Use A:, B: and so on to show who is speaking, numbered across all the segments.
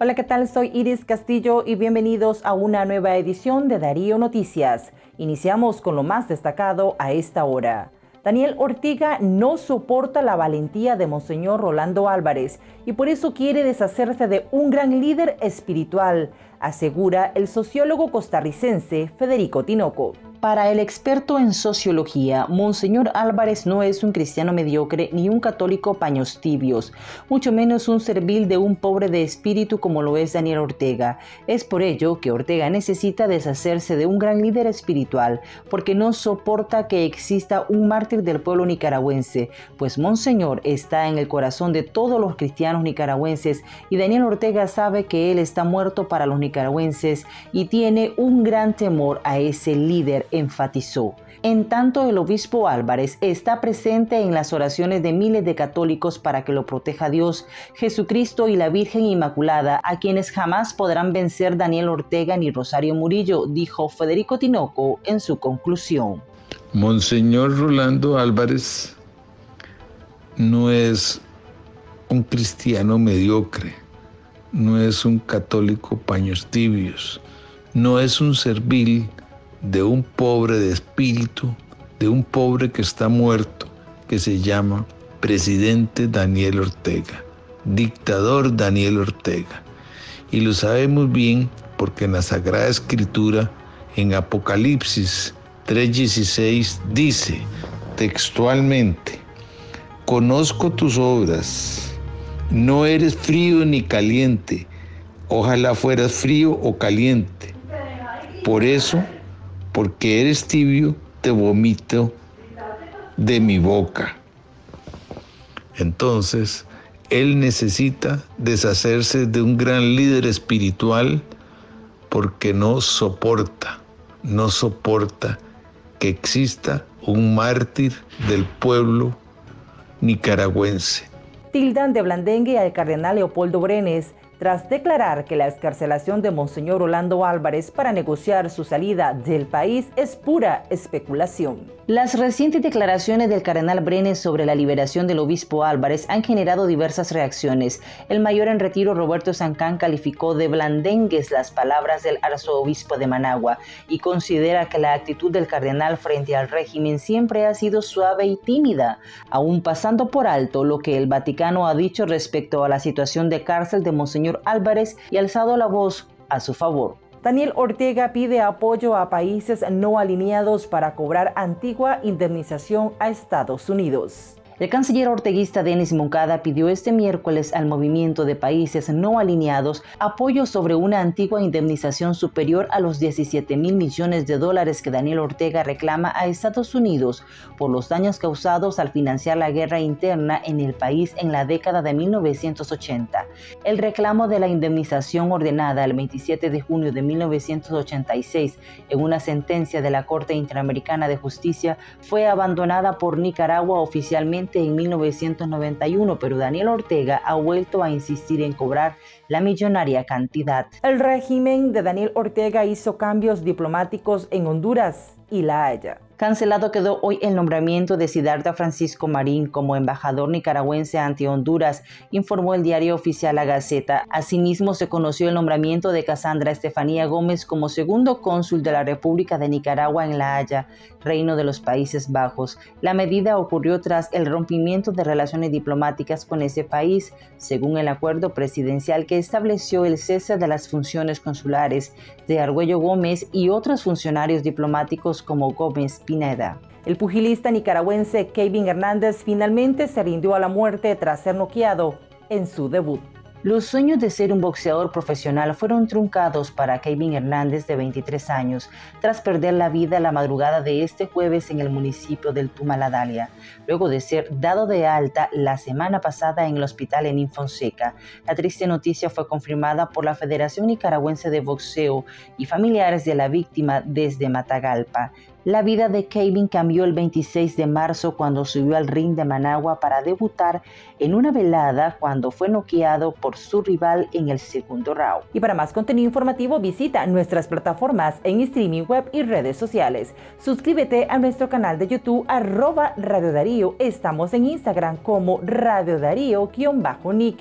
A: Hola, ¿qué tal? Soy Iris Castillo y bienvenidos a una nueva edición de Darío Noticias. Iniciamos con lo más destacado a esta hora. Daniel Ortega no soporta la valentía de Monseñor Rolando Álvarez y por eso quiere deshacerse de un gran líder espiritual, asegura el sociólogo costarricense Federico Tinoco. Para el experto en sociología, Monseñor Álvarez no es un cristiano mediocre ni un católico paños tibios, mucho menos un servil de un pobre de espíritu como lo es Daniel Ortega. Es por ello que Ortega necesita deshacerse de un gran líder espiritual, porque no soporta que exista un mártir del pueblo nicaragüense, pues Monseñor está en el corazón de todos los cristianos nicaragüenses y Daniel Ortega sabe que él está muerto para los nicaragüenses y tiene un gran temor a ese líder enfatizó. En tanto, el obispo Álvarez está presente en las oraciones de miles de católicos para que lo proteja Dios, Jesucristo y la Virgen Inmaculada, a quienes jamás podrán vencer Daniel Ortega ni Rosario Murillo, dijo Federico Tinoco en su conclusión.
B: Monseñor Rolando Álvarez no es un cristiano mediocre, no es un católico paños tibios, no es un servil de un pobre de espíritu, de un pobre que está muerto, que se llama presidente Daniel Ortega, dictador Daniel Ortega. Y lo sabemos bien porque en la Sagrada Escritura, en Apocalipsis 3:16, dice textualmente, conozco tus obras, no eres frío ni caliente, ojalá fueras frío o caliente. Por eso porque eres tibio, te vomito de mi boca. Entonces, él necesita deshacerse de un gran líder espiritual porque no soporta, no soporta que exista un mártir del pueblo nicaragüense.
A: Tildan de Blandengue al cardenal Leopoldo Brenes tras declarar que la escarcelación de Monseñor Orlando Álvarez para negociar su salida del país es pura especulación. Las recientes declaraciones del cardenal Brenes sobre la liberación del obispo Álvarez han generado diversas reacciones. El mayor en retiro Roberto Sancán calificó de blandengues las palabras del arzobispo de Managua y considera que la actitud del cardenal frente al régimen siempre ha sido suave y tímida, aún pasando por alto lo que el Vaticano ha dicho respecto a la situación de cárcel de Monseñor Álvarez y alzado la voz a su favor. Daniel Ortega pide apoyo a países no alineados para cobrar antigua indemnización a Estados Unidos. El canciller orteguista Denis Moncada pidió este miércoles al movimiento de países no alineados apoyo sobre una antigua indemnización superior a los 17 mil millones de dólares que Daniel Ortega reclama a Estados Unidos por los daños causados al financiar la guerra interna en el país en la década de 1980. El reclamo de la indemnización ordenada el 27 de junio de 1986 en una sentencia de la Corte Interamericana de Justicia fue abandonada por Nicaragua oficialmente en 1991, pero Daniel Ortega ha vuelto a insistir en cobrar la millonaria cantidad. El régimen de Daniel Ortega hizo cambios diplomáticos en Honduras y La Haya. Cancelado quedó hoy el nombramiento de Siddhartha Francisco Marín como embajador nicaragüense ante Honduras, informó el diario oficial La Gaceta. Asimismo, se conoció el nombramiento de Casandra Estefanía Gómez como segundo cónsul de la República de Nicaragua en La Haya, Reino de los Países Bajos. La medida ocurrió tras el rompimiento de relaciones diplomáticas con ese país, según el acuerdo presidencial que estableció el cese de las funciones consulares de Argüello Gómez y otros funcionarios diplomáticos como Gómez El pugilista nicaragüense Kevin Hernández finalmente se rindió a la muerte tras ser noqueado en su debut. Los sueños de ser un boxeador profesional fueron truncados para Kevin Hernández de 23 años tras perder la vida la madrugada de este jueves en el municipio del Tumaladalia, luego de ser dado de alta la semana pasada en el hospital en Infonseca. La triste noticia fue confirmada por la Federación Nicaragüense de Boxeo y familiares de la víctima desde Matagalpa. La vida de Kevin cambió el 26 de marzo cuando subió al ring de Managua para debutar en una velada cuando fue noqueado por su rival en el segundo round. Y para más contenido informativo visita nuestras plataformas en streaming web y redes sociales. Suscríbete a nuestro canal de YouTube arroba Radio Darío. Estamos en Instagram como Radio Darío-Nick.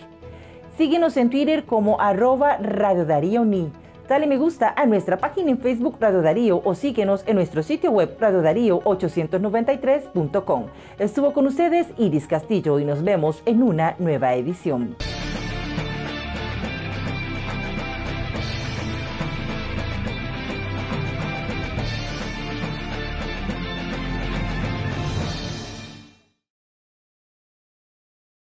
A: Síguenos en Twitter como arroba Radio Darío Ni. Dale me gusta a nuestra página en Facebook Radio Darío o síguenos en nuestro sitio web radiodarío893.com. Estuvo con ustedes Iris Castillo y nos vemos en una nueva edición.